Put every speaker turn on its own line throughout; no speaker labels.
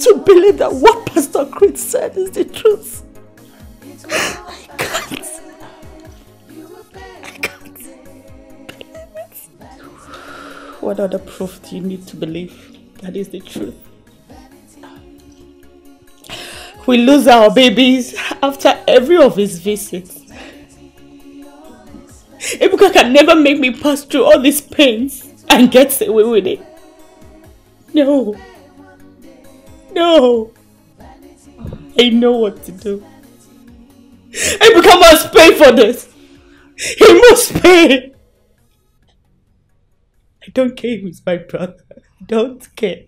to believe that what Pastor Creed said is the truth. I can't. I can't believe it. What other proof do you need to believe that is the truth? We lose our babies after every of his visits. Ebuka can never make me pass through all these pains and gets away with it. No. No. I know what to do. Ebuka must pay for this. He must pay. I don't care if he's my brother. I don't care.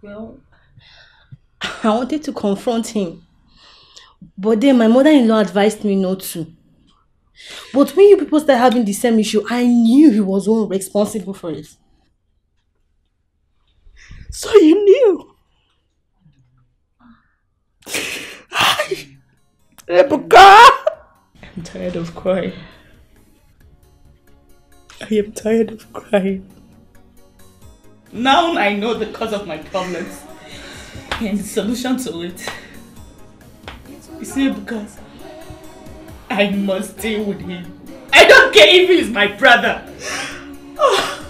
Well, I wanted to confront him. But then my mother-in-law advised me not to. But when you people started having the same issue, I knew he was one responsible for it.
So you knew? Ebuka! I'm tired of crying. I am tired of crying. Now I know the cause of my problems and the solution to it. You see, because I must deal with him. I don't care if he's my brother. Oh,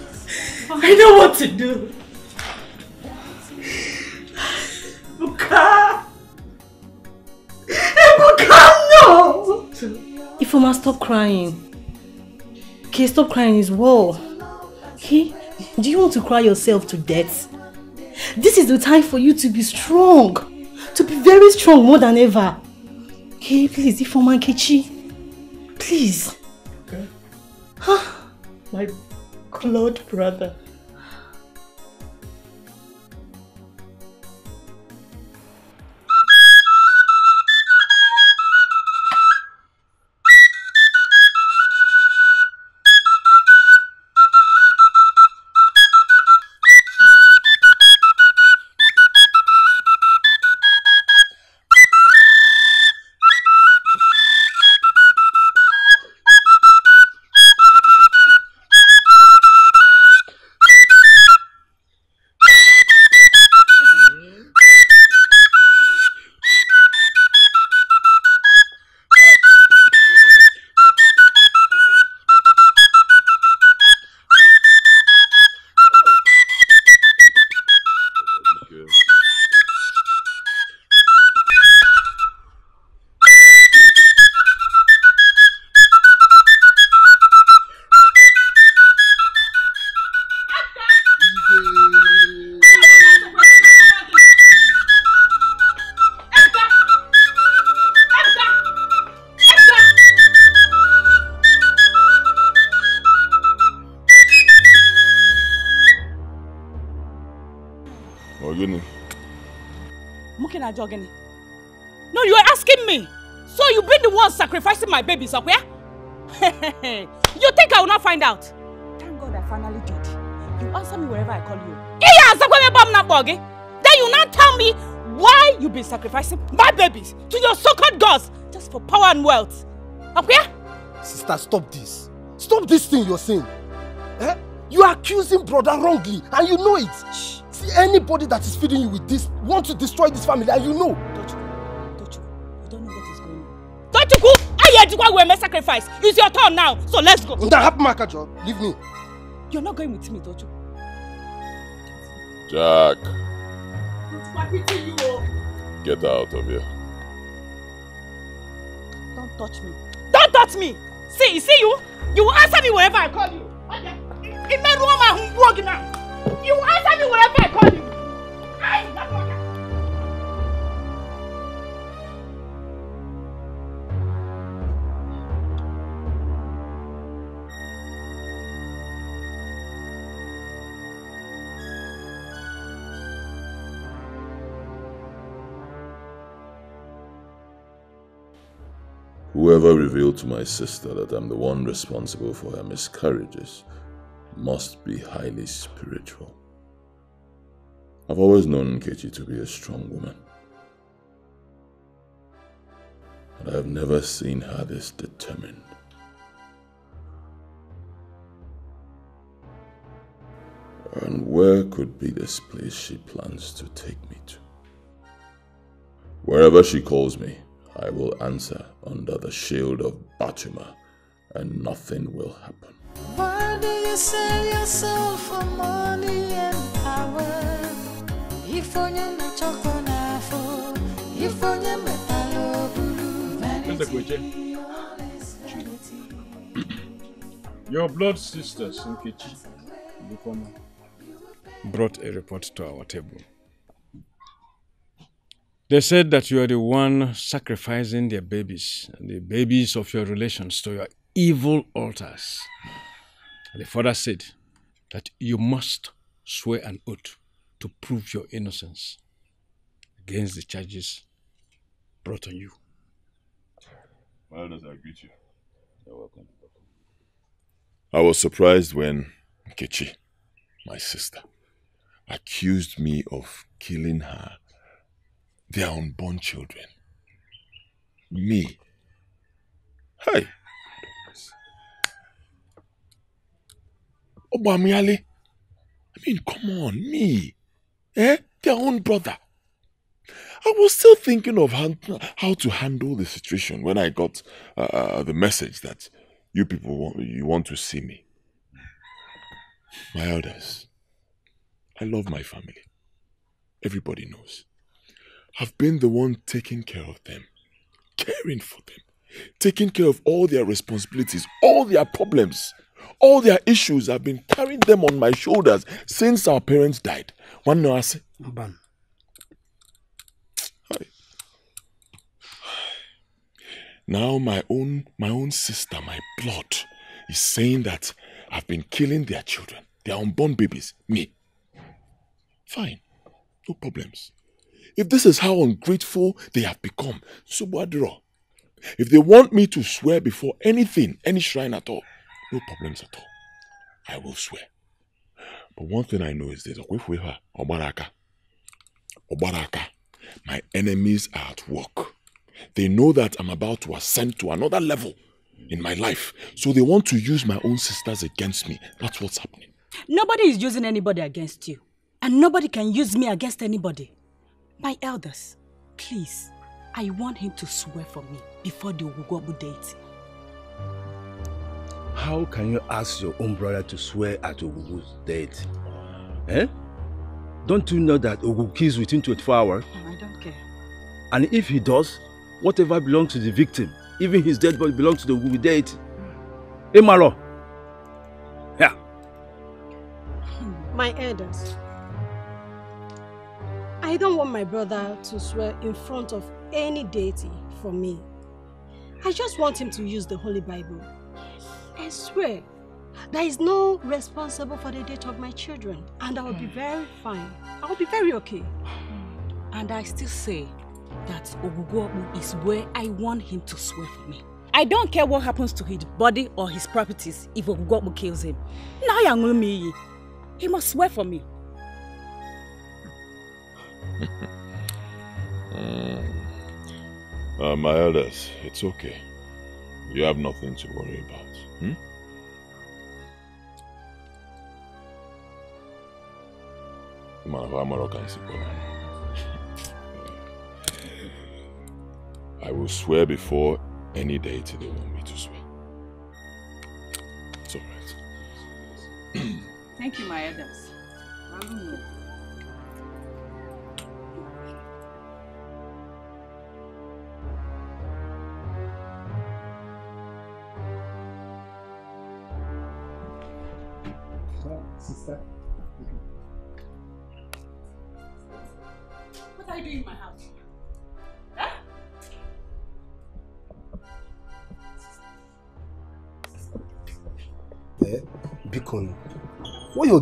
I know what to do. Buka! Buka, no!
Ifeoma, stop crying. Okay, stop crying as well. Okay? Do you want to cry yourself to death? This is the time for you to be strong. To be very strong more than ever. Okay, please, Ifeoma Kechi. Please.
Okay. Huh? My blood brother.
Jogging. No, you are asking me. So you been the one sacrificing my babies up where? you think I will not find out? Thank God I finally did. You answer me wherever I call you. Then you not tell me why you been sacrificing my babies to your so-called gods just for power and wealth. Up here?
Sister, stop this. Stop this thing you're saying. Eh? You are accusing brother wrongly and you know it. Shh. See, anybody that is feeding you with this want to destroy this family and you know.
Tochukwu, Tochukwu, you don't know what is going on. Heard you were my sacrifice. It's your turn now, so let's go.
That happen, Makajo. Leave me.
You're not going with me, Tochukwu.
Jack.
you. Oh.
Get out of here.
Don't touch me. Don't touch me! See, see you? You will answer me wherever I call you. Okay. In my room, I'm now. You answer me wherever I call you. I,
Whoever revealed to my sister that I'm the one responsible for her miscarriages must be highly spiritual. I've always known Nkechi to be a strong woman. But I've never seen her this determined. And where could be this place she plans to take me to? Wherever she calls me, I will answer under the shield of Batuma, and nothing will happen.
Why do you sell yourself for money and power? If only me chocolate, if only me
Your blood sisters, Nkechi, brought a report to our table. They said that you are the one sacrificing their babies the babies of your relations to your evil altars. And they further said that you must swear an oath to prove your innocence against the charges brought on you.
My elders, I greet you. You're welcome. I was surprised when Kechi, my sister, accused me of killing her their unborn children. Me. Hey. Obamiale. I mean, come on, me. Eh? Their own brother. I was still thinking of how, to handle the situation when I got uh, uh, the message that you people want, you want to see me. My elders, I love my family. Everybody knows. I've been the one taking care of them, caring for them, taking care of all their responsibilities, all their problems, all their issues. I've been carrying them on my shoulders since our parents died. One no say, Now my own my own sister, my blood, is saying that I've been killing their children, their unborn babies, me. Fine, no problems. If this is how ungrateful they have become, Subadro, if they want me to swear before anything, any shrine at all, no problems at all. I will swear. But one thing I know is this Obaraka. Obaraka. My enemies are at work. They know that I'm about to ascend to another level in my life. So they want to use my own sisters against me. That's what's happening.
Nobody is using anybody against you. And nobody can use me against anybody. My elders, please, I want him to swear for me before the Ogugobu deity.
How can you ask your own brother to swear at Ogugu's deity? Eh? Don't you know that Ogugu kills within 24 hours?
I don't care.
And if he does, whatever belongs to the victim, even his dead body belongs to the Ogugu deity. Emaro. Yeah.
My elders, I don't want my brother to swear in front of any deity for me. I just want him to use the Holy Bible. I swear, there is no responsible for the death of my children and I will be hmm. very fine. I will be very okay. Hmm.
And I still say that Oguguobu is where I want him to swear for me. I don't care what happens to his body or his properties if Oguguobu kills him. Now me, he must swear for me.
Mm. uh, my elders, it's okay. You have nothing to worry about. Hmm? I will swear before any deity they want me to swear. It's alright.
Thank you, my elders.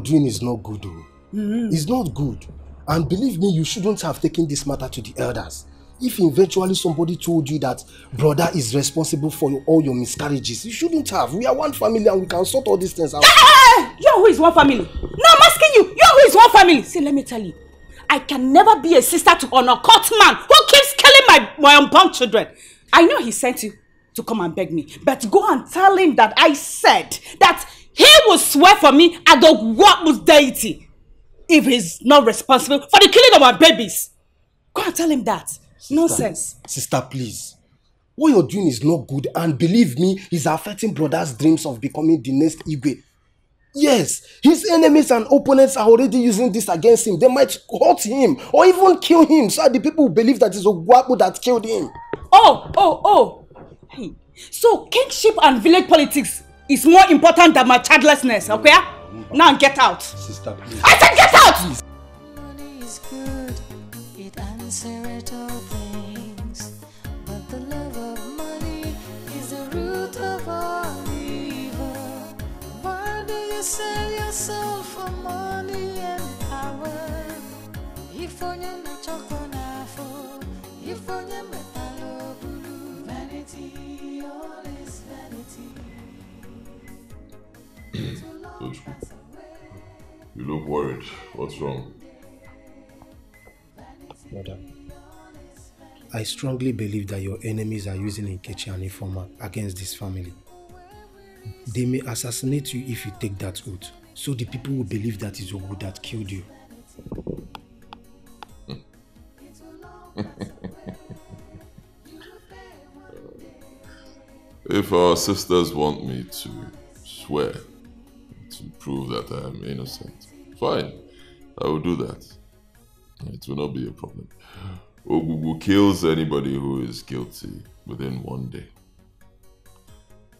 Doing
is not good. Oh.
Mm -hmm.
It's not good. And believe me, you shouldn't have taken this matter to the elders.
If eventually somebody told you that brother is responsible for your, all your miscarriages, you shouldn't have. We are one family and we can sort all these things out.
Hey, you who is one family? No, I'm asking you. You who is one family? See, let me tell you. I can never be a sister to an occult man who keeps killing my, my unborn children. I know he sent you to come and beg me, but go and tell him that I said that he will swear for me at the Wamus deity if he's not responsible for the killing of my babies. Go and tell him that. Nonsense.
Sister, please. What you're doing is not good and believe me, it's affecting brother's dreams of becoming the next Igwe. Yes, his enemies and opponents are already using this against him. They might hurt him or even kill him so the people will believe that it's Ogwapo that killed him.
Oh, oh, oh. Hey. So kingship and village politics is more important than my childlessness, okay? Now get out.
Sister, please.
I said get out!
Money is good, it answers all things. But the love of money is the root of all evil. Why do you sell yourself for money and power? If onye na-achọkọ if onye
You look worried. What's wrong?
Brother, I strongly believe that your enemies are using Nkechi and Ifeoma against this family. They may assassinate you if you take that oath, so the people will believe that it's Ogu that killed you.
If our sisters want me to swear prove that I am innocent, fine, I will do that. It will not be a problem. Ogugu kills anybody who is guilty within one day.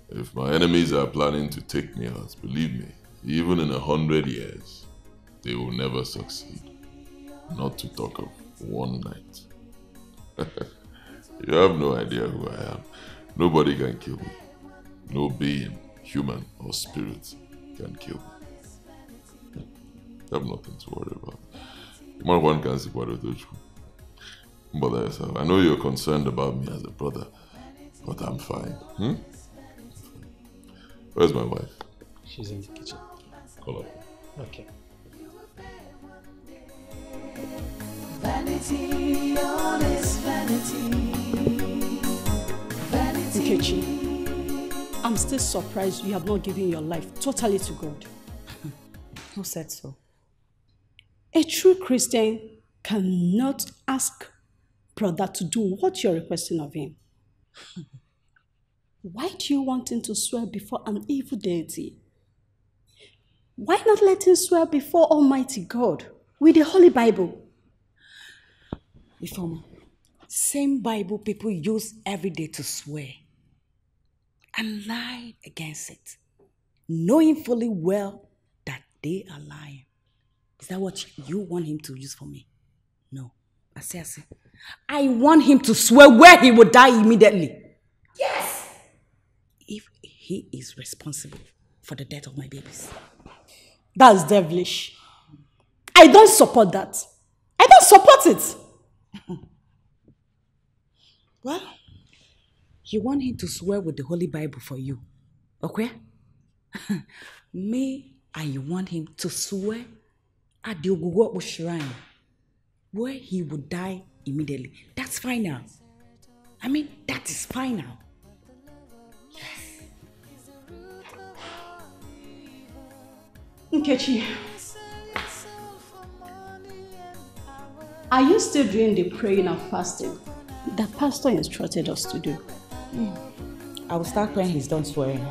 If my enemies are planning to take me out, believe me, even in a hundred years, they will never succeed. Not to talk of one night. you have no idea who I am. Nobody can kill me. No being, human or spirit, can kill me. You have nothing to worry about. Man, one can see what you Bother yourself. I know you're concerned about me as a brother, but I'm fine. Hmm? Where's my wife?
She's in the kitchen.
Call her.
Okay.
Vanity, all is vanity. Vanity.
Nkechi, I'm still surprised you have not given your life totally to God.
Who said so?
A true Christian cannot ask brother to do what you're requesting of him. Why do you want him to swear before an evil deity? Why not let him swear before Almighty God with the Holy Bible?
Ifeoma, same Bible people use every day to swear and lied against it, knowing fully well that they are lying. Is that what you want him to use for me? No. I say, I say. I want him to swear where he will die immediately. Yes! If he is responsible for the death of my babies.
That's devilish. I don't support that. I don't support it.
Well, you want him to swear with the Holy Bible for you, okay? Me, I want him to swear at the Oguguokpo shrine where he would die immediately. That's final. I mean, that is final. now.
Nkechi, are you still doing the praying and fasting that pastor instructed us to do?
I will start when he's done swearing.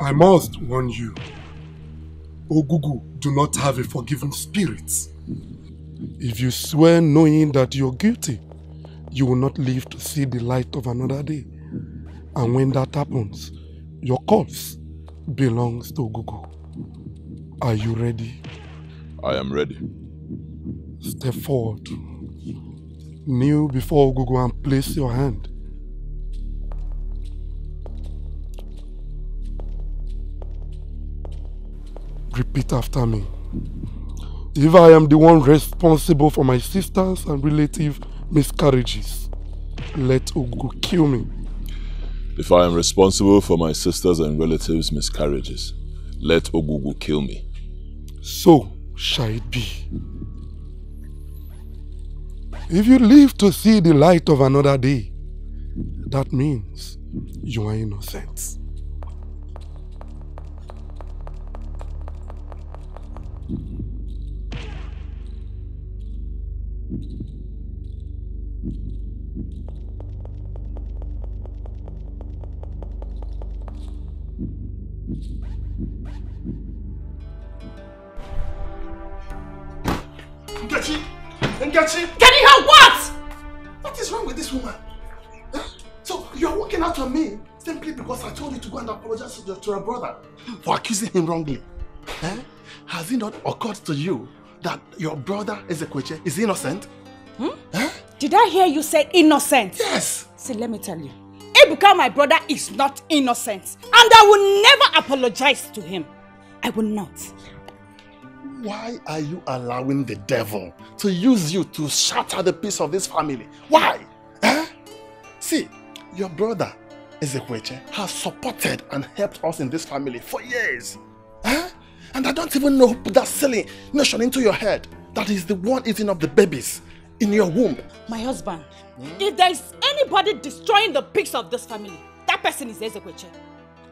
I must warn you. Ogugu do not have a forgiving spirit. If you swear knowing that you're guilty, you will not live to see the light of another day. And when that happens, your corpse belongs to Ogugu. Are you ready?
I am ready.
Step forward. Kneel before Ogugu and place your hand. Repeat after me. If I am the one responsible for my sisters and relative miscarriages, let Ogugu kill me.
If I am responsible for my sisters and relatives' miscarriages, let Ogugu kill me.
So shall it be. If you live to see the light of another day, that means you are innocent.
Nkechi!
Getting her what?
What is wrong with this woman? Huh? So you are working out on me simply because I told you to go and apologize to your, brother for accusing him wrongly. Eh? Has it not occurred to you that your brother is a Ezekweche is innocent?
Hmm? Did I hear you say innocent?
Yes.
See, let me tell you. Ebuka, my brother, is not innocent. And I will never apologize to him. I will not.
Why are you allowing the devil to use you to shatter the peace of this family? Why? Eh? See, your brother Ezekweche has supported and helped us in this family for years. Eh? And I don't even know who put that silly notion into your head that he's the one eating up the babies in your womb.
My husband, if there is anybody destroying the peace of this family, that person is Ezekweche.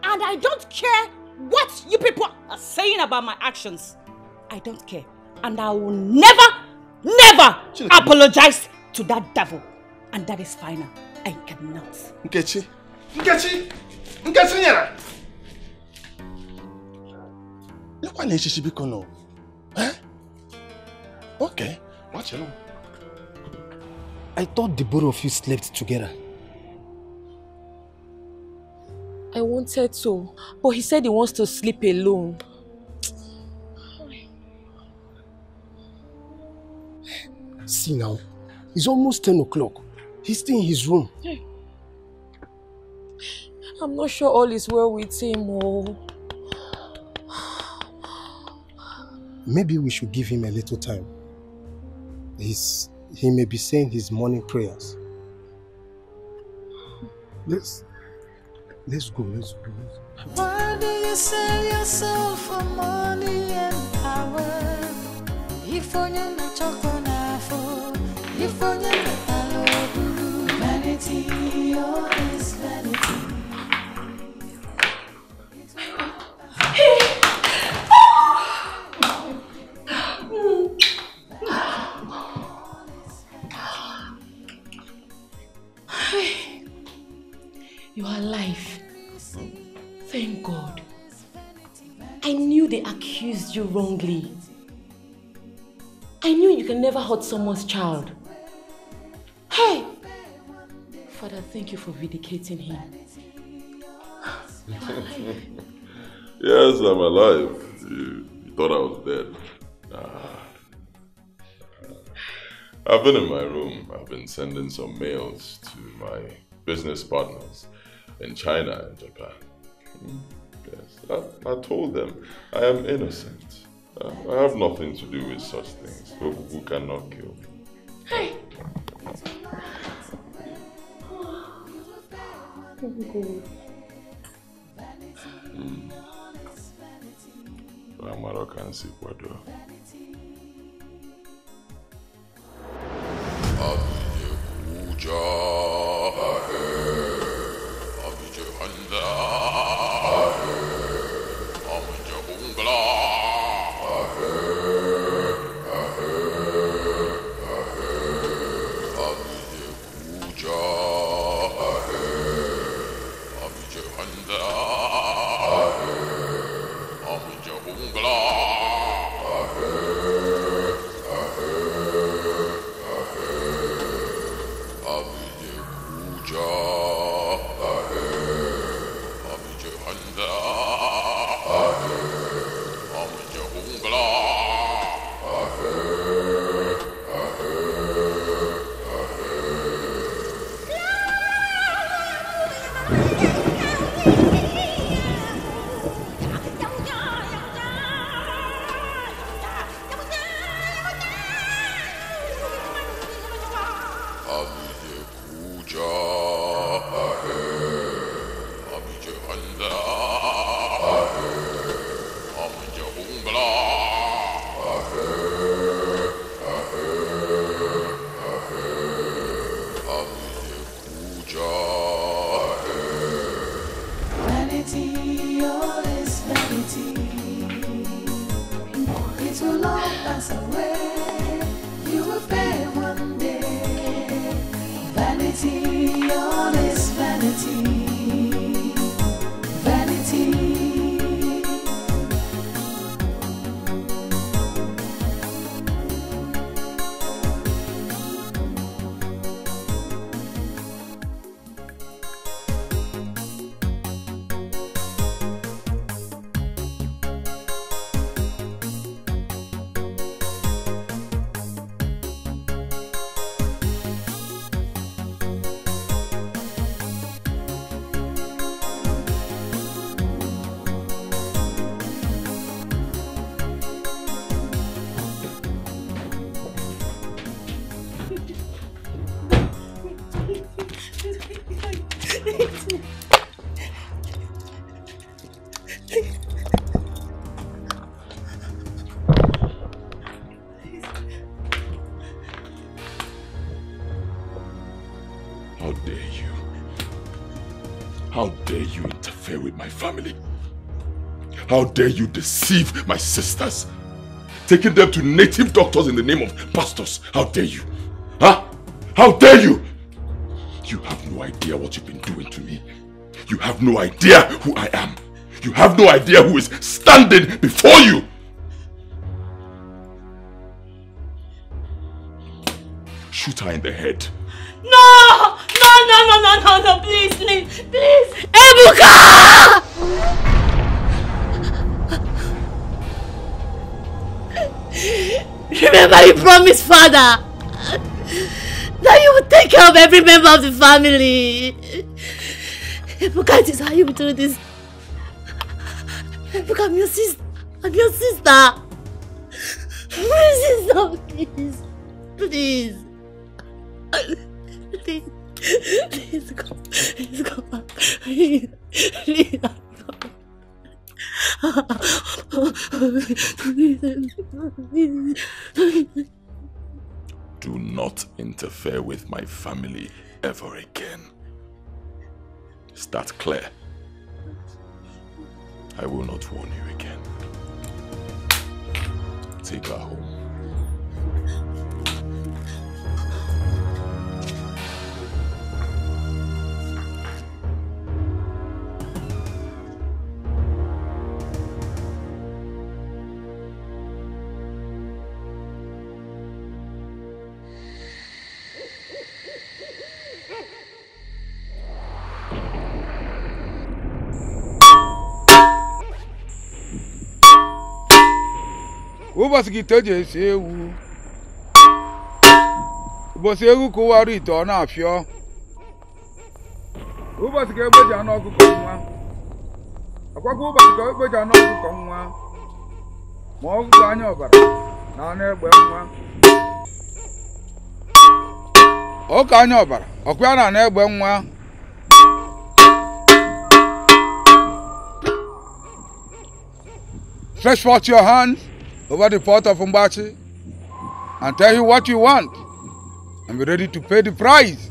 And I don't care what you people are saying about my actions. I don't care. And I will never, never apologize to that devil. And that is final. I cannot.
Nkechi. Nkechi! Nkechi nyere! Lekwa na echichi biko no. Eh? Okay, watch it.
I thought the both of you slept together.
I wanted to, but he said he wants to sleep alone.
See now, it's almost 10 o'clock. He's still in his room.
I'm not sure all is well with him. Oh.
Maybe we should give him a little time. He's, he may be saying his morning prayers. Let's, let's go, let's go.
Why do you sell your soul for money and power? If onye
you are life, thank God. I knew they accused you wrongly. I knew you can never hurt someone's child. Hey! Father, thank you for vindicating him.
yes, I'm alive. You, you thought I was dead. Ah. I've been in my room. I've been sending some mails to my business partners in China and Japan. Hmm, Yes, I, I told them I am innocent. Uh, I have nothing to do with such things. Who, who cannot kill me?
Hey!
Mm. Amara can see
How dare you deceive my sisters? Taking them to native doctors in the name of pastors. How dare you? Huh? How dare you? You have no idea what you've been doing to me. You have no idea who I am. You have no idea who is standing before you. Shoot her in the head.
No! No, no, no, no, no, no, please, please, please! Ebuka! Remember you promised father that you would take care of every member of the family. Ebuka, it is how you do this. Ebuka, I'm your sister. I'm your sister. My sister, please. Please. Please. Please go. Please go back. Please. Please.
Do not interfere with my family ever again. Is that clear? I will not warn you again. Take her home.
Ite ji esi ewu ụbọchị ewu kụwara ite ọ. Na-afịọ ụbọchị ka egbe ji anụ ọkụkọ nwa akwakwa ụbọchị ka egbe ji anụ ọkụkọ nwa ma ọkụkọ anya ọbara na anụ egbe nwa ọka anya ọbara ọkwa na anụ nwa stretch forth your hands over the pot of Mbashi and tell him what you want and be ready to pay the price.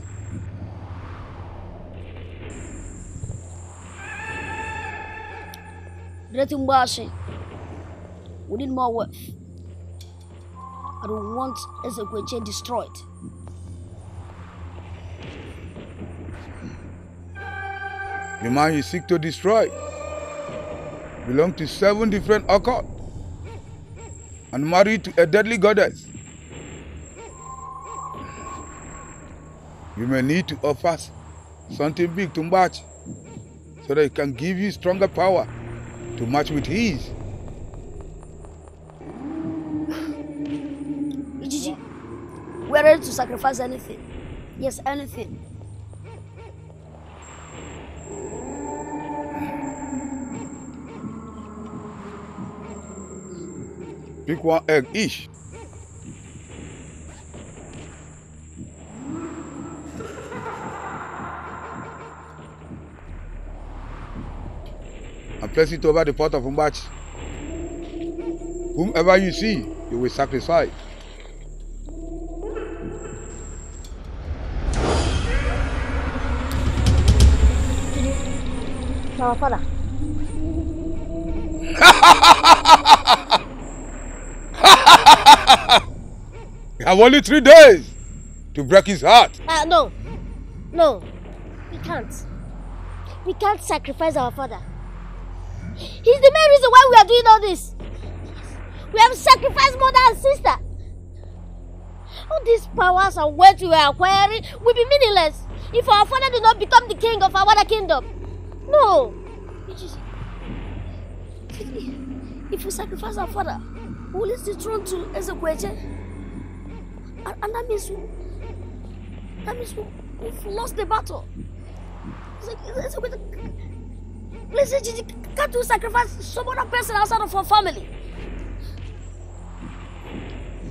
Great Mbashi, we need more worth. I don't want Ezekweche destroyed.
The man you seek to destroy belongs to seven different occults and married to a deadly goddess. You may need to offer something big to match so that it can give you stronger power to match with his.
Ijiji, we're ready to sacrifice anything. Yes, anything.
Pick one egg each. And place it over the pot of umbach. Whomever you see, you will sacrifice.
Our father.
You have only three days to break his heart.
Uh, no. No. We can't. We can't sacrifice our father. He's the main reason why we are doing all this. We have sacrificed mother and sister. All these powers and wealth we are acquiring will be meaningless if our father did not become the king of our other kingdom. No. If we sacrifice our father, will lose the throne to Ezekweche. And, and that means we, that means we, we've lost the battle. It's like, it's like, Listen, Gigi, can't you sacrifice some other person outside of our family?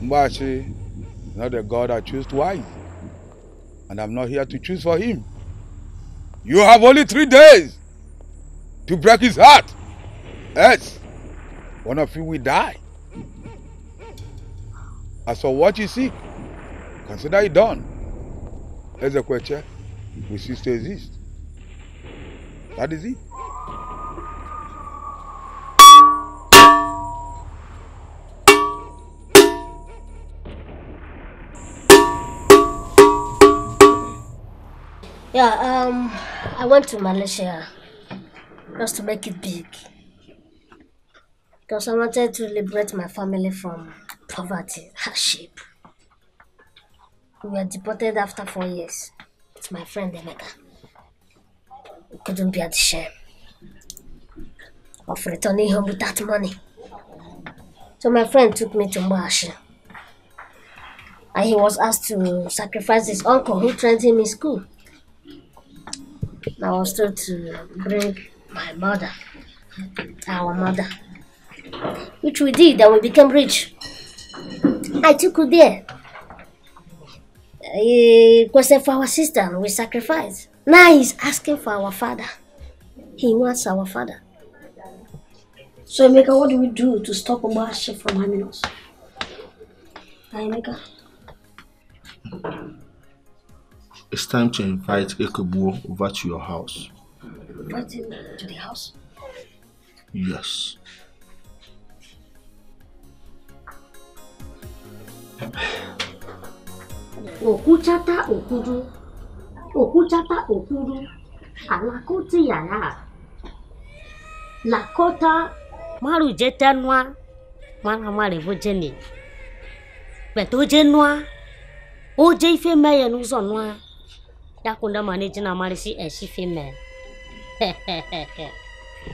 Mbashi is not a God I choose twice. And I'm not here to choose for him. You have only three days to break his heart. Yes, one of you will die. As for what you seek, consider it done. Ezekweche, will cease to exist. That is it.
Yeah, um, I went to Malaysia just to make it big. Because I wanted to liberate my family from poverty, hardship. We were deported after four years It's my friend Emeka. We couldn't bear the shame of returning home without money. So my friend took me to Mbashi. And he was asked to sacrifice his uncle who trained him in school. I was told to bring my mother, our mother, which we did, and we became rich. I took her there. He requested for our sister, and we sacrificed. Now he's asking for our father. He wants our father. So, Emeka, what do we do to stop Obashi from harming us? Emeka.
It's time to invite Ekubuo over to your house.
Invite him to the house.
Yes.
Okuchata okudu. Okuchata okudu. Alakoti yara. Lakota maru jete noa. Mara mare vojene. Beto je noa. Oje ife meye nuzo noa. Dakunda mane jina mare si eshi fe me.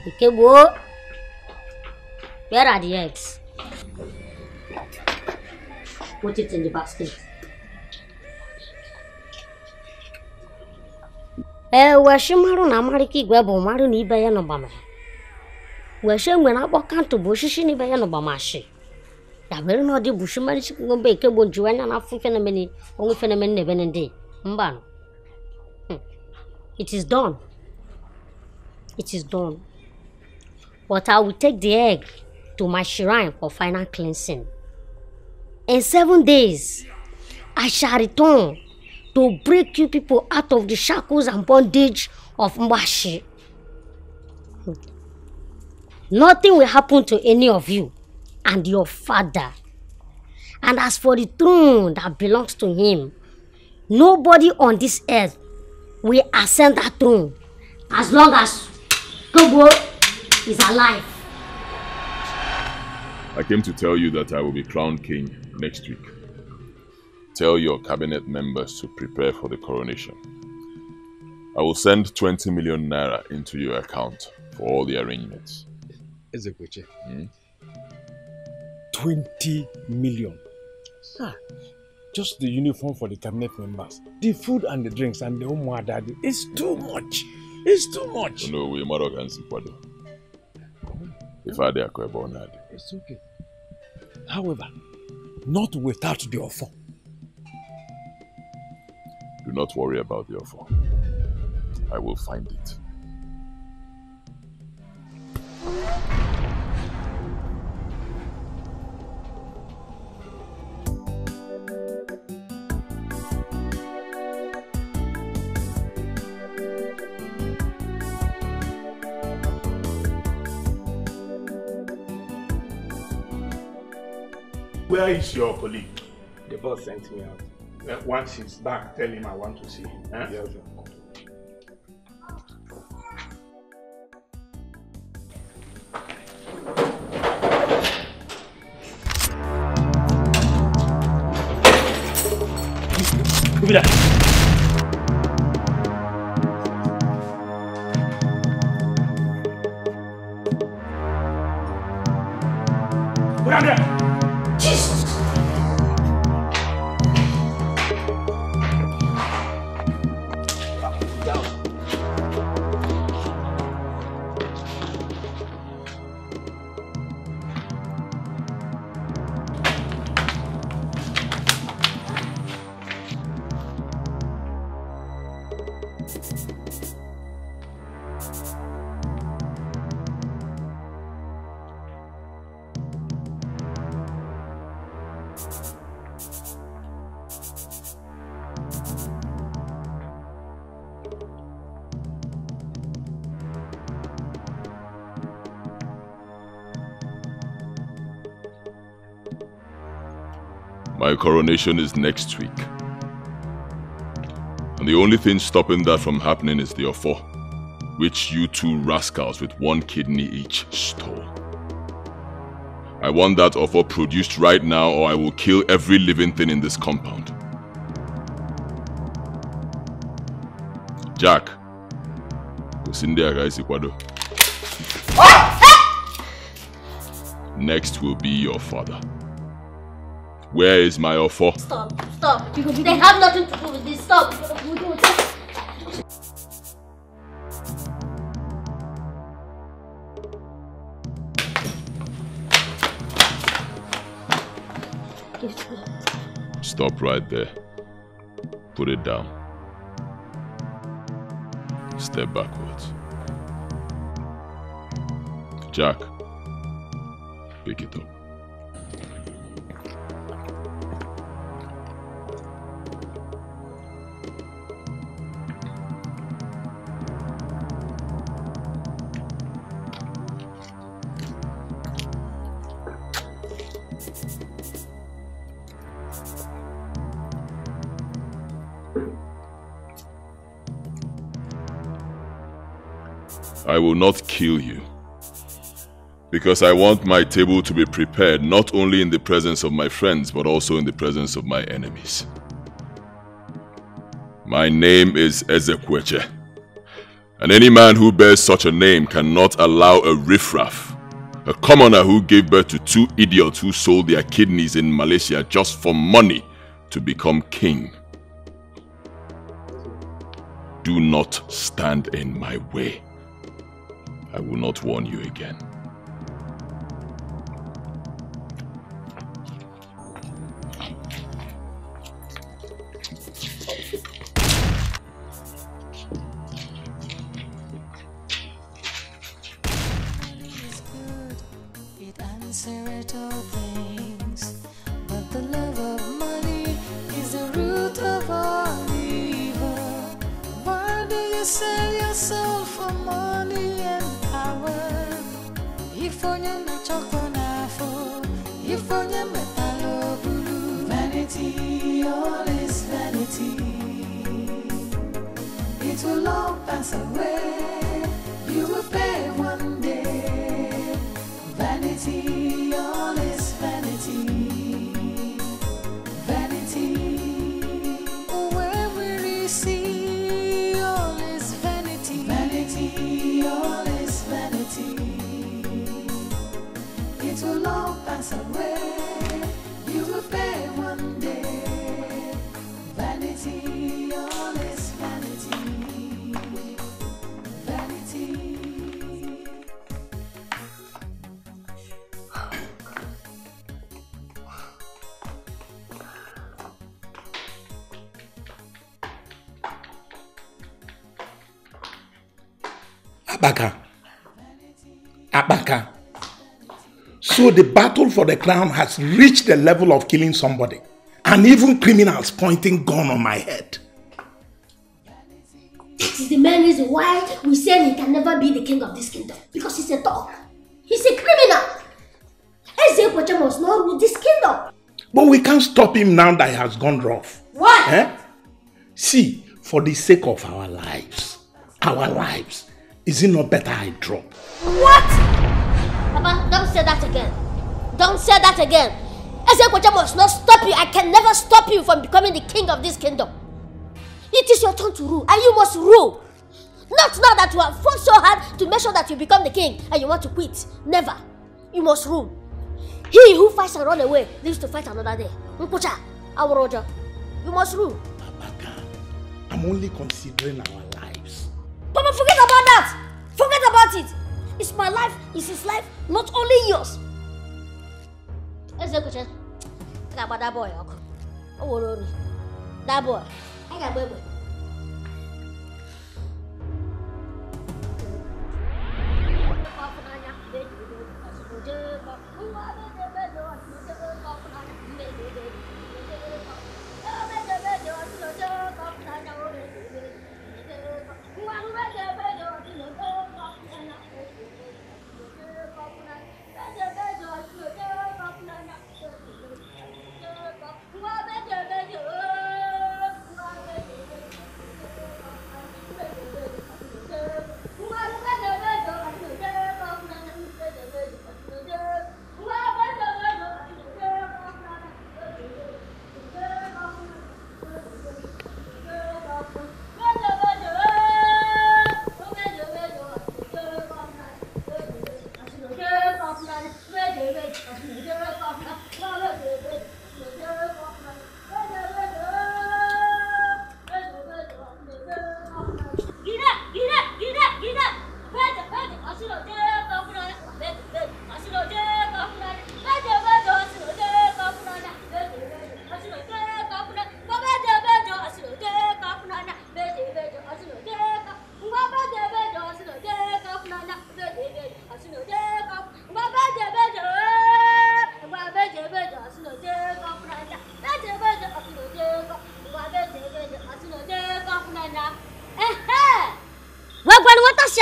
Ikebo. Where are the eggs? Put it in the basket. Ee weshi marụ na amarịka igwe bụ marụ na ibe ya nọgbama weshi nwere akpọ kantụ bụ osisi na ibe ya nọgbamashi ya bere na ọ dị bushi marichi mgbe eke gbo njiwe anya na afọ fenomeni onwe fenomeni na ebe ndị mba it is done. It is done. But i will take the egg to my shrine for final cleansing. In seven days i shall return. To break you people out of the shackles and bondage of Mbashi. Nothing will happen to any of you and your father. And as for the throne that belongs to him, nobody on this earth will ascend that throne as long as Kobo is alive.
I came to tell you that I will be crowned king next week. Tell your cabinet members to prepare for the coronation. I will send 20 million naira into your account for all the arrangements.
Ezekweche.
Hmm?
20 million. Ah, just the uniform for the cabinet members, the food and the drinks and the umuadadi. It's too much. It's too much.
No, we Moroccan Sikwado. If I dare.
It's okay. However, not without the offer.
Do not worry about the offer. I will find it.
Where is your colleague?
The boss sent me out.
Uh, once he's back, tell him I want to see him. eh?
Yes, sir.
Coronation is next week. And the only thing stopping that from happening is the offer, which you two rascals with one kidney each stole. I want that offer produced right now or I will kill every living thing in this compound. Jack, Isikwado. Oh, next will be your father. Where is my offer?
Stop, stop. They have nothing to do with this. Stop. Give it to me.
Stop right there. Put it down. Step backwards. Jack, pick it up. I will not kill you. Because I want my table to be prepared not only in the presence of my friends, but also in the presence of my enemies. My name is Ezekweche. And any man who bears such a name cannot allow a riffraff, a commoner who gave birth to two idiots who sold their kidneys in Malaysia just for money, to become king. Do not stand in my way. I will not warn you again.
Vanity, all is vanity. It will all pass away. You will pay one day. Vanity,
So the battle for the crown has reached the level of killing somebody. And even criminals pointing gun on my head.
That is the main reason why we say he can never be the king of this kingdom. Because he's a dog. He's a criminal. Ezekweche must not rule this kingdom.
But we can't stop him now that he has gone rough.
Why?
Eh? See, for the sake of our lives, our lives, is it not better I drop?
What? Papa, don't say that again. Don't say that again. Ezekweche must not stop you. I can never stop you from becoming the king of this kingdom. It is your turn to rule, and you must rule. Not now that you have fought so hard to make sure that you become the king and you want to quit. Never. You must rule. He who fights and run away lives to fight another day. Nkucha, Aworojo. You must rule.
I'm only considering our lives.
Papa, forget about that. It's my life. It's his life, not only yours. Ezekweche, I got that boy. ọkụ. O nwere ori. That boy. I got egbe.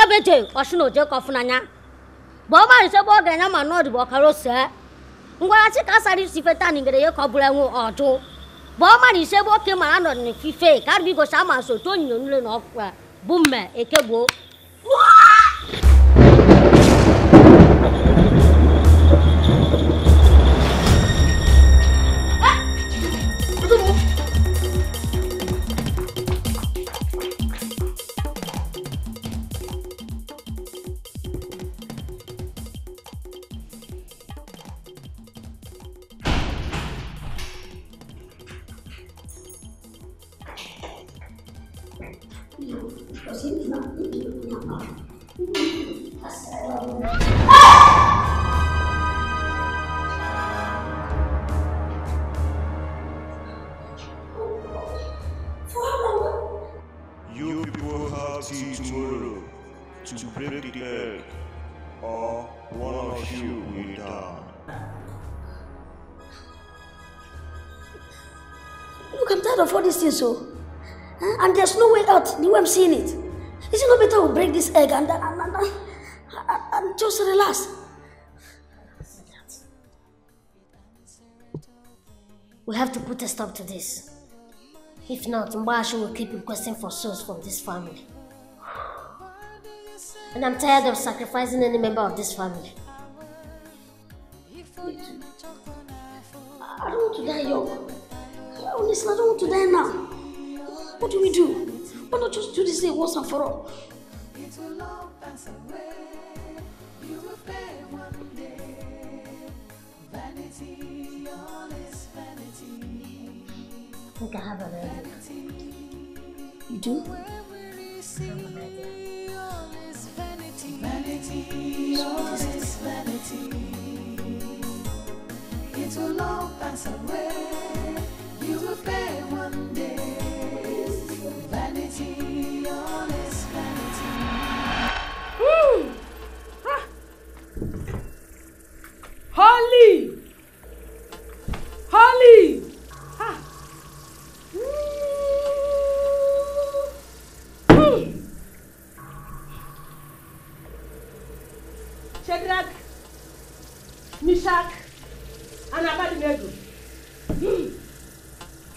beje ɔhye na ogye kɔfo na nya bɔɔma yi sɛ bɔɔ gɛnya ma nɔɔde bɔ karo sɛ ngwara ti kasa di si feta ni gɛdɛ yɛ kɔbura ŋu ɔdo bɔɔma yi sɛ bɔɔ kema anɔ ne fife kari
bi ko sa ma so to nyonule na ɔkura bumɛ ekebo. Of
all these things, so. Huh? And there's no way out, the way I'm seeing it. Is it not better we break this egg and, and, and, and, and, just relax? We have to put a stop to this. If not, Mbashi will keep requesting for souls from this family. And I'm tired of sacrificing any member of this family. To die now. What do we do? Why not just do this thing once and for all? I think I have an idea. You do?
It will all pass away. You will pay one day. Vanity, all is vanity.
Shadrach, Meshach, and Abednego.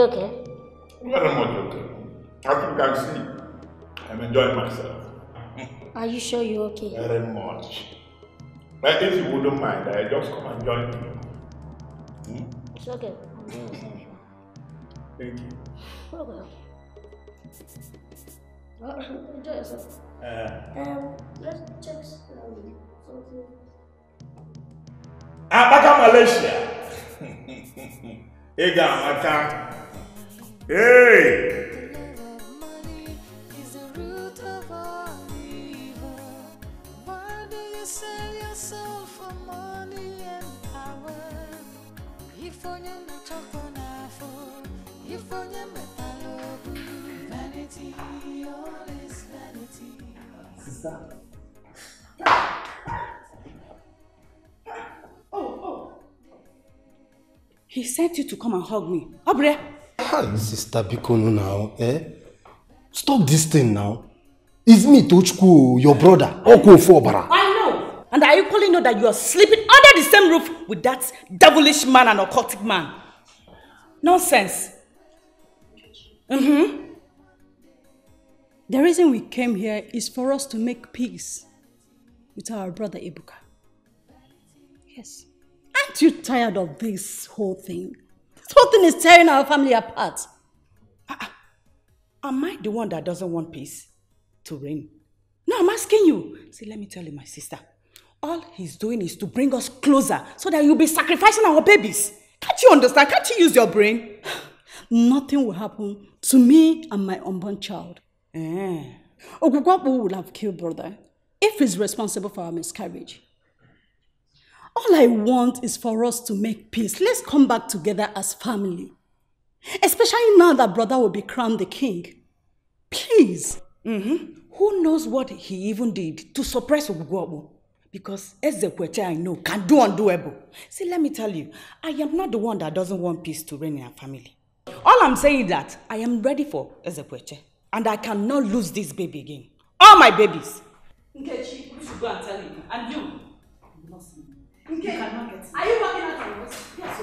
you okay?
Very much okay. As you can see, I'm enjoying myself.
Are you sure you're okay?
Very much. But if you wouldn't mind, I just come and join you. Hmm?
It's okay.
Thank you.
Okay. Well, enjoy yourself.
Uh,
Um, let's check something.
Amaka Malaysia. Ego Amaka. Hey!
Oh, oh. He sent you to come and hug me. Obre,
Sister Bikonu now, eh? Stop this thing now. It's me, Tochukwu, your brother. Oko Fobara.
I know.
And I equally know that you are sleeping under the same roof with that devilish man and occultic man. Nonsense. Mm-hmm.
The reason we came here is for us to make peace with our brother Ibuka. Yes. Aren't you tired of this whole thing? This whole thing is tearing our family apart.
Am I the one that doesn't want peace to reign? No, I'm asking you. See, let me tell you, my sister. All he's doing is to bring us closer so that you'll be sacrificing our babies. Can't you understand? Can't you use your brain?
Nothing will happen to me and my unborn child.
Eh.
Ogugwabu would have killed brother if he's responsible for our miscarriage. All I want is for us to make peace. Let's come back together as family. Especially now that brother will be crowned the king. Please.
Mm-hmm. Who knows what he even did to suppress Ogugwabu? Because Ezekweche I know can do undoable. See, let me tell you, I am not the one that doesn't want peace to reign in our family. All I'm saying is that I am ready for Ezekweche. And I cannot lose this baby again. All my babies. Nkechi, we should go and tell him. And you.
Okay.
You cannot get it.
Are you working out on us?
Yes,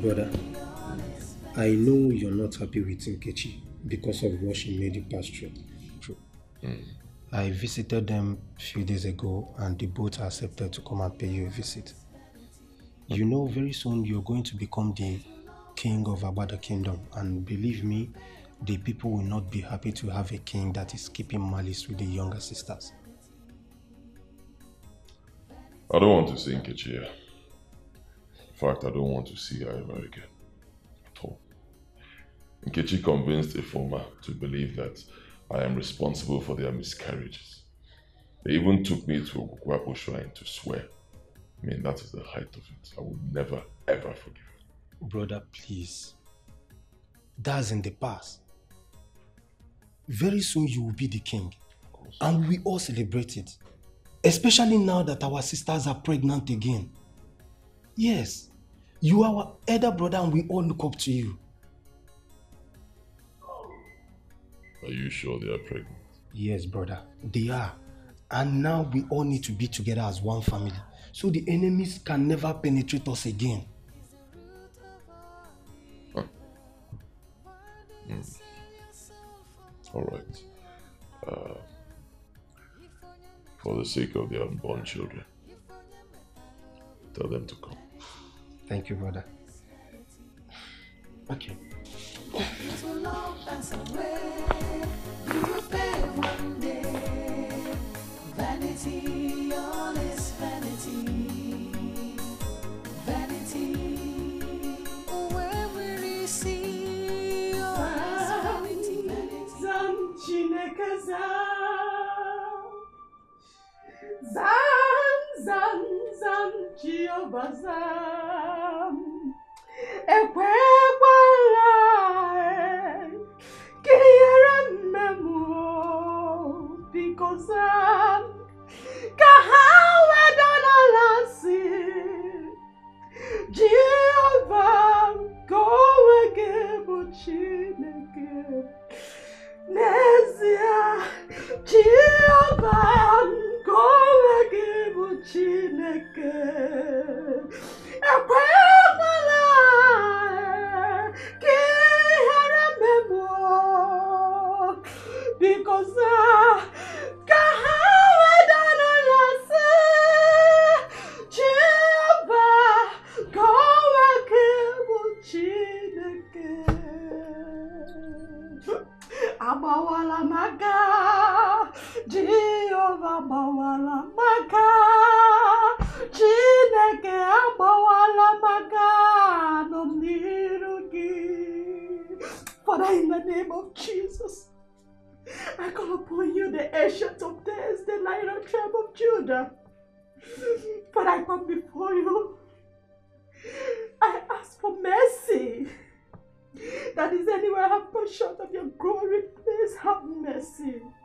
Brother, I know you're not happy with Nkechi because of what she made you pass through. True. Mm. I visited them a few days ago and they both accepted to come and pay you a visit. You know, very soon you're going to become the king of Abada Kingdom, and believe me, the people will not be happy to have a king that is keeping malice with the younger sisters.
I don't want to see Nkechi. In fact, I don't want to see her ever again. At all. Nkechi convinced Ifeoma to believe that I am responsible for their miscarriages. They even took me to Ogukwapo shrine to swear. I mean, that is the height of it. I will never, ever forgive
Brother, please. That's in the past. Very soon you will be the king. And we all celebrate it. Especially now that our sisters are pregnant again. Yes, you are our elder brother and we all look up to you.
Are you sure they are pregnant?
Yes, brother, they are. And now we all need to be together as one family. So the enemies can never penetrate us again.
Mm. All right. Uh, for the sake of the unborn children, tell them to come.
Thank you, brother. Okay.
Vanity,
Zam, zam, zam, Jehovah zam. Ekwekwala e, ka ihere mmemme o, biko zam. Ka ha weda n'ala si. Jehovah. N'ezie, Jehova nke onwe gị bụ Chineke. Ekwekwala mercy.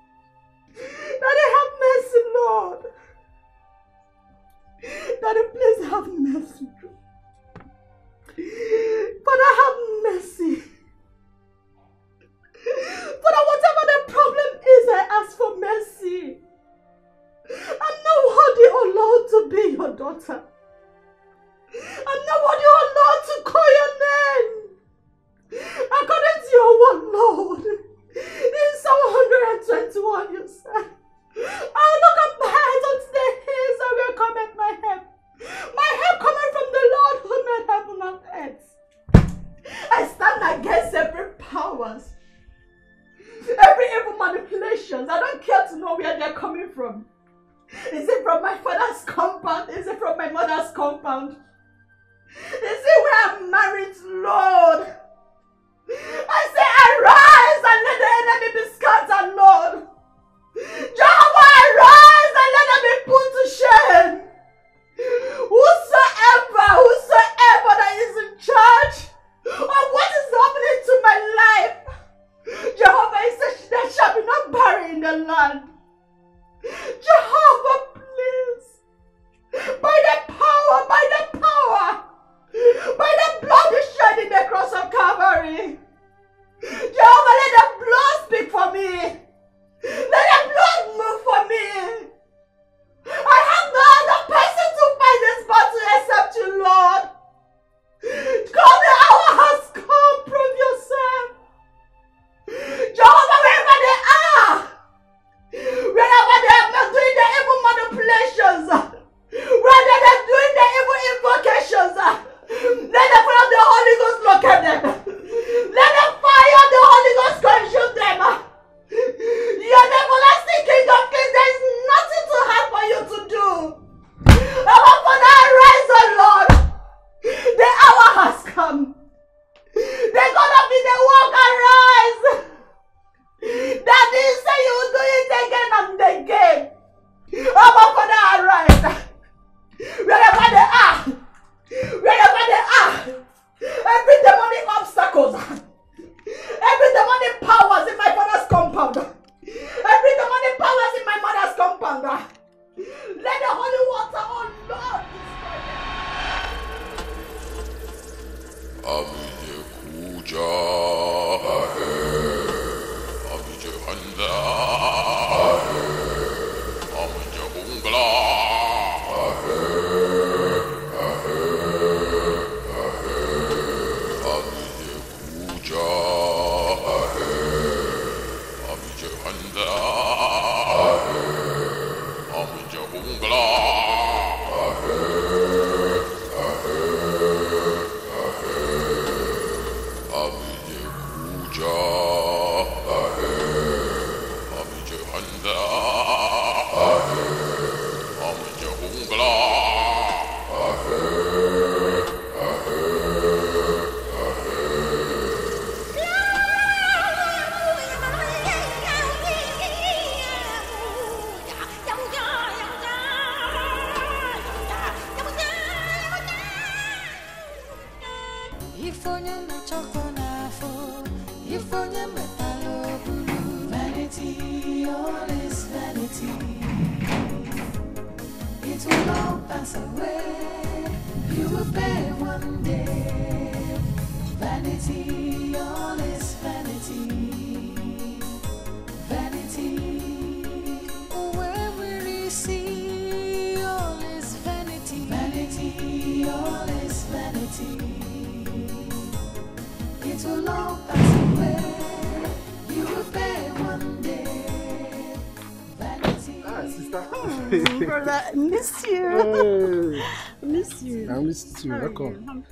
Yes, You
welcome.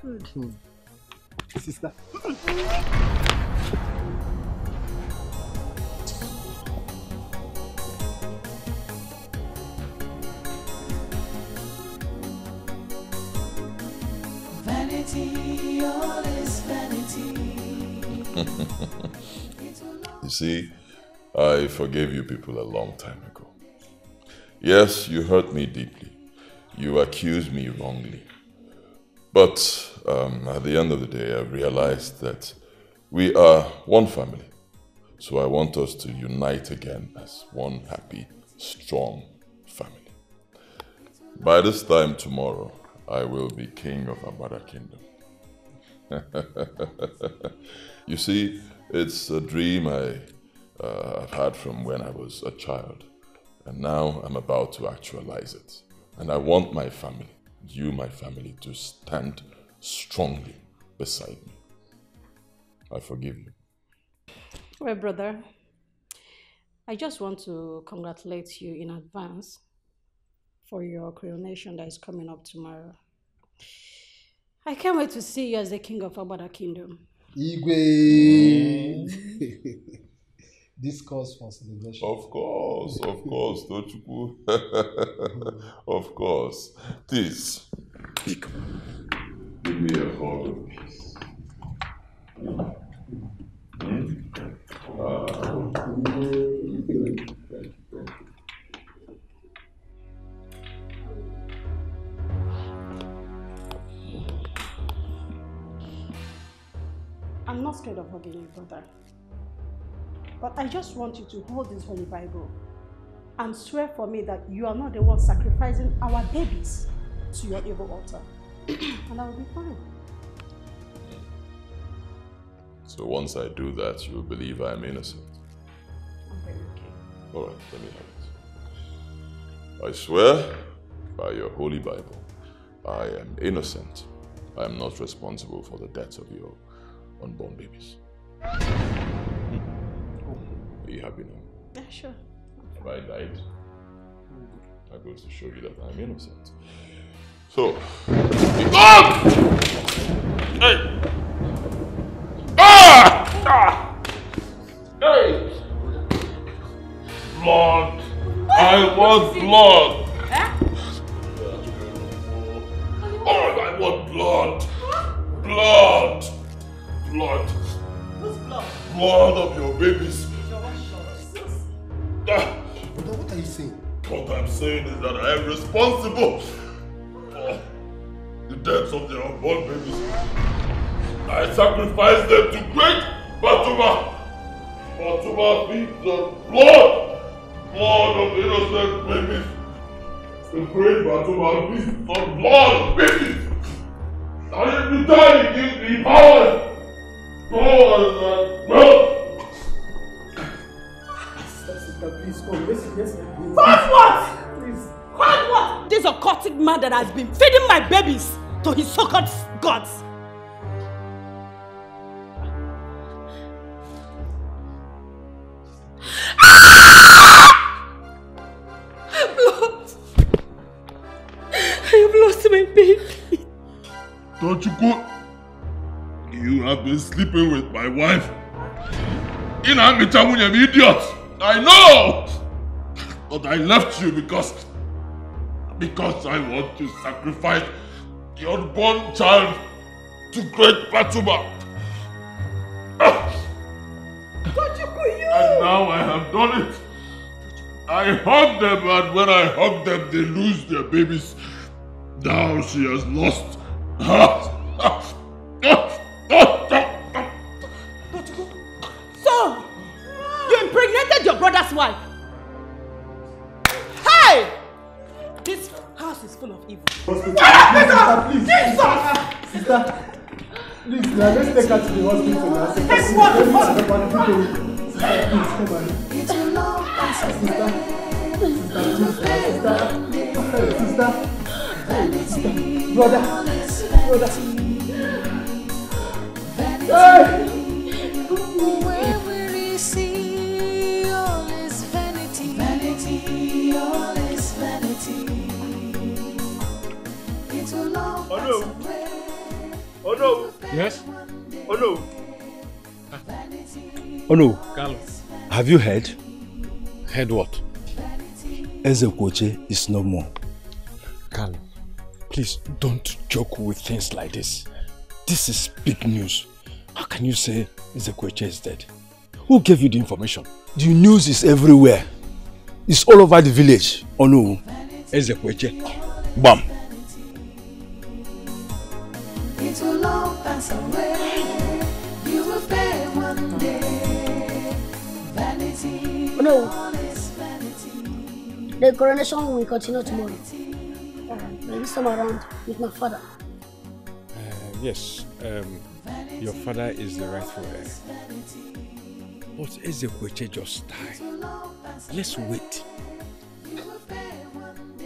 Sister.
vanity, all is vanity.
you see, I forgave you people a long time ago. Yes, you hurt me deeply. You accused me wrongly. But um, at the end of the day, I realized that we are one family. So I want us to unite again as one happy, strong family. By this time tomorrow, I will be king of Abada Kingdom. you see, it's a dream I, uh, I've had from when I was a child, and now I'm about to actualize it. And I want my family
you, my family, to stand strongly beside me. I forgive you.
Well, brother, I just want to congratulate you in advance for your coronation that is coming up tomorrow. I can't wait to see you as the king of Abada Kingdom.
Igwe. this calls for celebration.
Of course, of course, Tochukwu. of course. Please, pick. Give me a hug of peace. Hmm?
I'm not scared of hugging you, brother. But I just want you to hold this Holy Bible and swear for me that you are not the one sacrificing our babies to your evil altar. and I will be fine.
So once I do that, you'll believe I am innocent.
I'm very okay.
All right, let me have it. I swear by your holy Bible, I am innocent. I am not responsible for the deaths of your unborn babies. Are you happy now?
Yeah, sure.
Have I died? That goes to show you that I'm innocent. So, be gone! Hey! Ah! Ah! Hey! Blood! I want blood! Oh, I want blood! Blood! Blood?
Blood
of your babies! Ah!
What are you saying?
What I'm saying is that I am responsible for the deaths of the unborn babies. I sacrificed them to great Batuma. Batuma feeds the blood, blood of innocent babies. The great Batuma feeds the blood of babies. And in return, he gives me powers. Powers and wealth.
Yes.
What what?
Please.
What what? This occultic man that has been feeding my babies to his so-called gods.
I've lost. I have lost my baby.
Don't you go? You have been sleeping with my wife. In Amichamunyam, idiot! I know! But I left you because. because I want to sacrifice the unborn child to great Batuma. And now I have done it. I hug them, and when I hug them, they lose their babies. Now she has lost.
So, Ezekweche is
no more.
Carlo, please don't joke with things like this. This is big news. How can you say Ezekweche is dead? Who gave you the information?
The news is everywhere. It's all over the village. Oh no!
Ezekweche.
Bam!
It will all pass away. You will pay one day. Vanity, Oh
No.
All is vanity.
The coronation will continue tomorrow. But this time around with my father.
Uh, yes, um, your father is the rightful heir. But Ezekweche just died. Let's wait.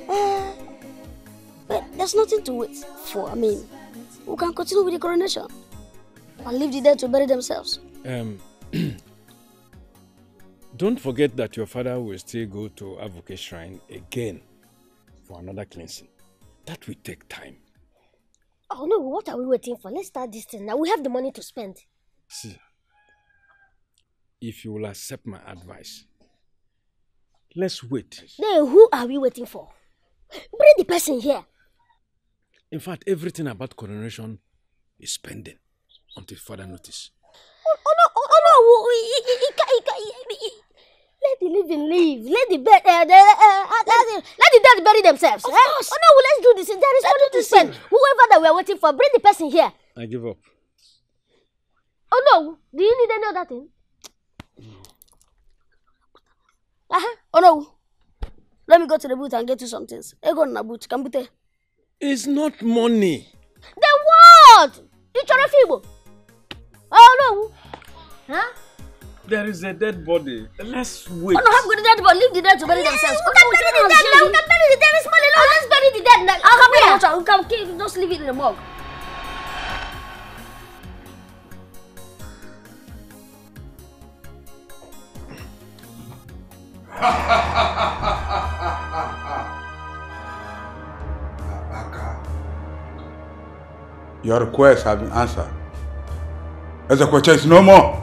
Eh, but
there's nothing to wait for. I mean, we can continue with the coronation and leave the dead to bury themselves.
Um, don't forget that your father will still go to Advocate Shrine again for another cleansing. That will take time.
Oh no, what are we waiting for? Let's start this thing now. We have the money to spend.
See, if you will accept my advice, let's wait.
Then who are we waiting for? Bring the person here.
In fact, everything about coronation is pending until further notice.
Oh, oh no, oh, no, he, he, he, ca- he, ca- he, he, let the living live. Let the bed, uh, the, uh, uh, let, the, let the dead bury themselves. Of course. Oh no, let's do this. There is money to spend. Whoever that we are waiting for, bring the person here.
I give up.
Oh no, do you need any other thing? Uh-huh. Oh no. Let me go to the booth and get you some things. Hey, go in the booth. Come booth.
It's not money.
Then what? You trying to feeble? Oh no. Huh?
There is a dead body. Let's wait.
Oh no, I'm going to dead, but leave the dead to bury themselves. We can bury the dead now. We can bury the dead. It's money. No, let's bury the dead now. I'll come here. We can keep, just leave it in the morgue.
Your requests have been answered. Ezekwecha is no more.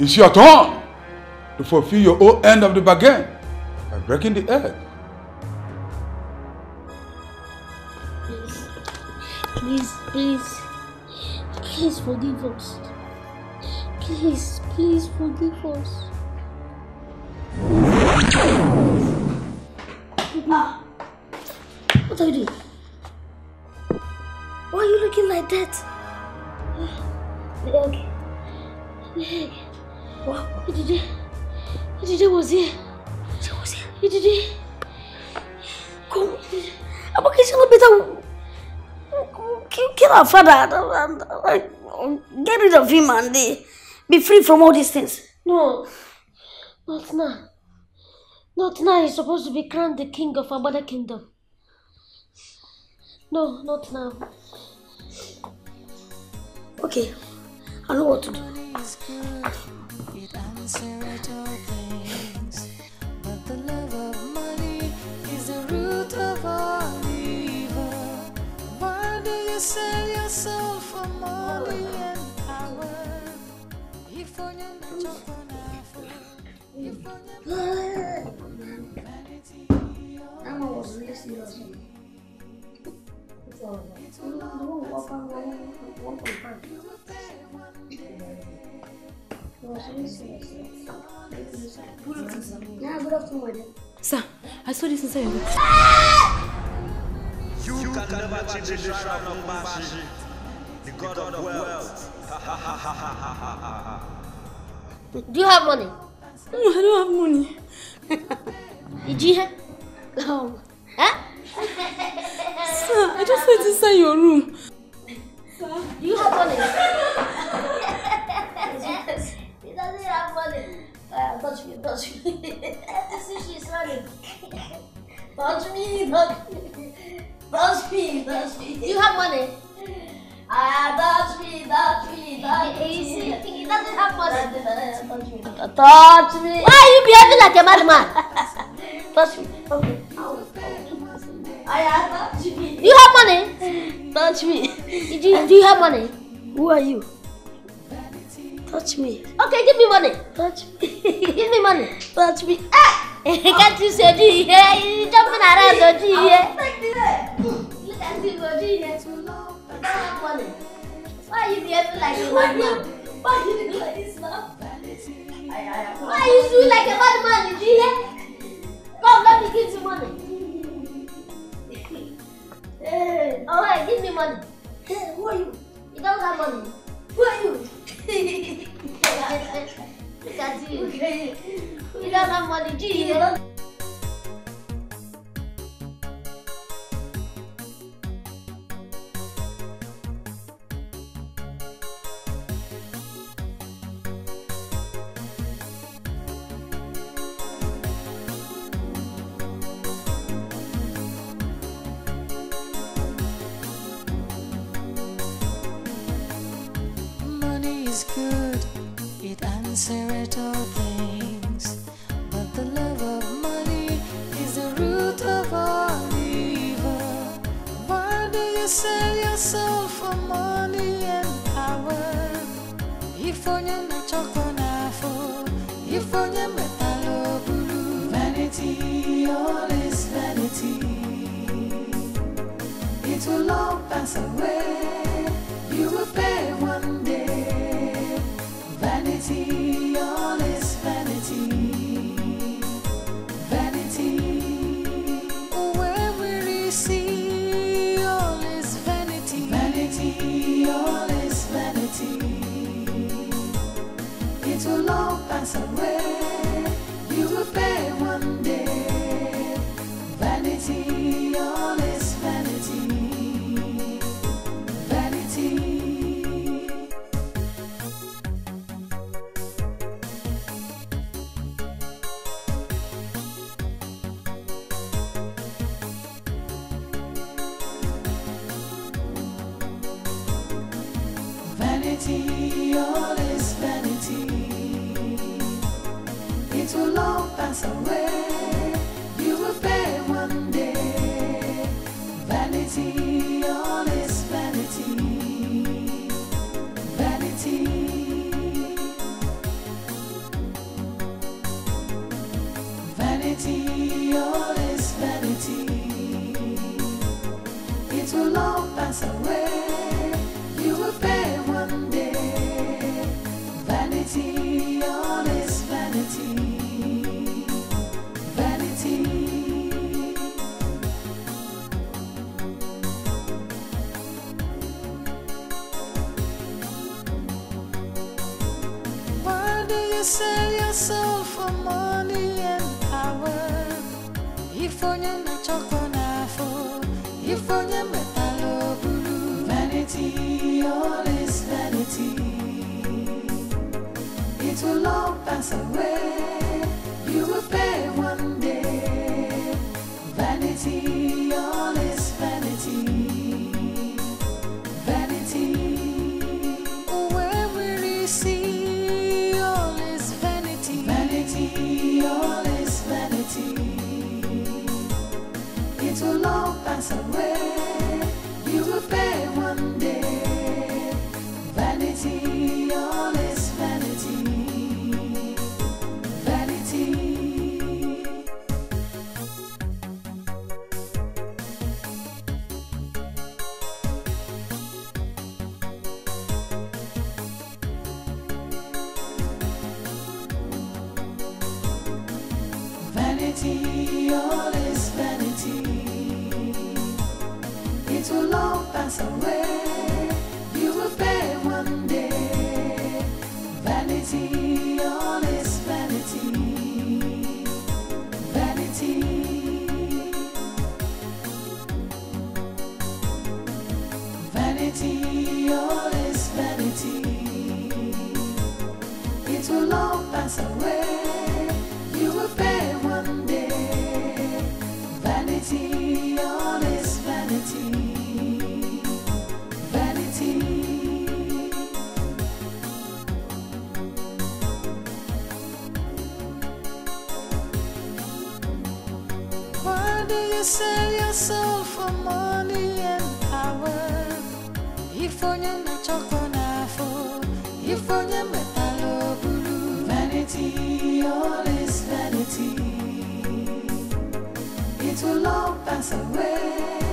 It's your turn to fulfill your own end of the bargain by breaking the egg.
Please, please, please please forgive us. Please, please forgive us. Ah, what are you doing? Why are you looking like that? The egg. The egg. What? Idide. Idide was here. She was here. Idide. Come. Abaka is not better. Kill, kill our father and, get rid of him and be free from all these things. No. Not now. Not now. He's supposed to be crowned the king of Abada kingdom. No, not now. Okay, I know what to do.
It answers all things. But the love of money is the root of all evil. Why do you sell your soul for money and power? If only you If
That one was really serious. Good afternoon, madam.
Sir, I saw this inside your book.
You can never change the shrine of Mbashi, the god of wealth.
Do you have money?
No, I don't have money.
Did you have? Oh. Huh?
Sir, I just went inside your room.
Do you have money? he doesn't have money. Uh, touch me, touch me. See, she's running. touch me, touch me. Touch me, touch me. Do you have money? Ah, touch me, touch me, touch me. You see, he doesn't have money. Touch me. Touch me. Why are you behaving like a madman? touch me. Okay. I touch me. Do you have money? Touch me. Do you, do you have money? Who are you? Touch me. Okay, give me money. Touch me. give me money. Touch me. Ah! Can't you say G here? You jumping around the G here. Look at you, go G here. You don't have money. Why are you behaving like a madman? Why are you doing like this now? Why are you doing like a madman, G here? Come, let me give you money. Hey, all right, give me money. Hey, who are you? You don't have money. Who are you? Look at you.
but the love of money is the root of all evil. Why do you sell yourself for money and power? If only me chokonafo, if only me talobulu. Vanity, all is vanity. It will all pass away. vanity, all is vanity. It will all pass away. You will pay one day. Vanity, all is vanity. Vanity. Vanity, all is vanity. It will all pass away. pass away.